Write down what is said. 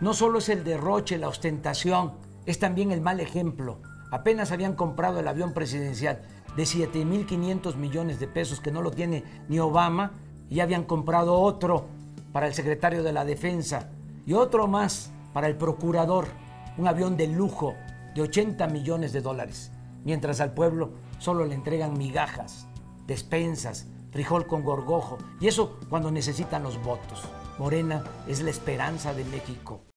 No solo es el derroche, la ostentación, es también el mal ejemplo. Apenas habían comprado el avión presidencial de 7.500 millones de pesos que no lo tiene ni Obama y habían comprado otro para el secretario de la Defensa y otro más para el procurador, un avión de lujo de 80 millones de dólares, mientras al pueblo solo le entregan migajas, despensas, frijol con gorgojo, y eso cuando necesitan los votos. Morena es la esperanza de México.